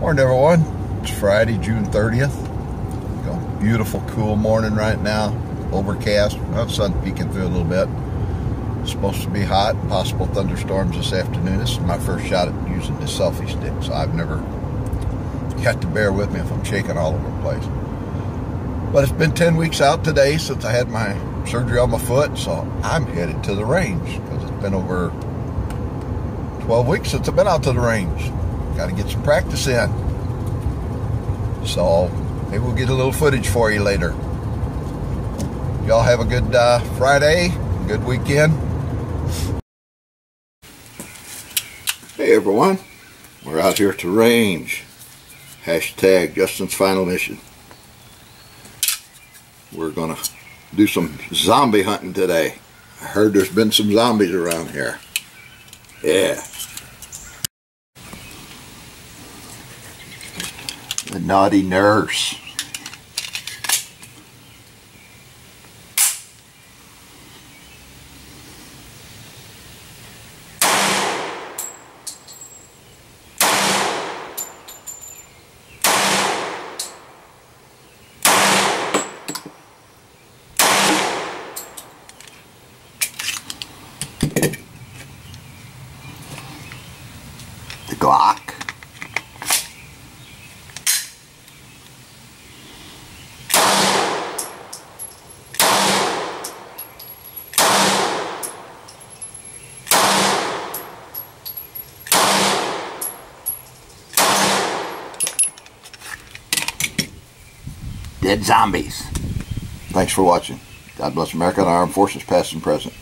Morning, everyone. It's Friday, June 30th. Got a beautiful, cool morning right now. Overcast. Well, sun peeking through a little bit. It's supposed to be hot. Possible thunderstorms this afternoon. This is my first shot at using the selfie stick, so I've never. got to bear with me if I'm shaking all over the place. But it's been 10 weeks out today since I had my surgery on my foot, so I'm headed to the range because it's been over 12 weeks since I've been out to the range. Got to get some practice in. So maybe we'll get a little footage for you later. Y'all have a good uh, Friday, good weekend. Hey everyone, we're out here to range. Hashtag Justin's Final Mission. We're gonna do some zombie hunting today. I heard there's been some zombies around here. Yeah. The naughty nurse. The Glock. Dead zombies. Thanks for watching. God bless America and our armed forces, past and present.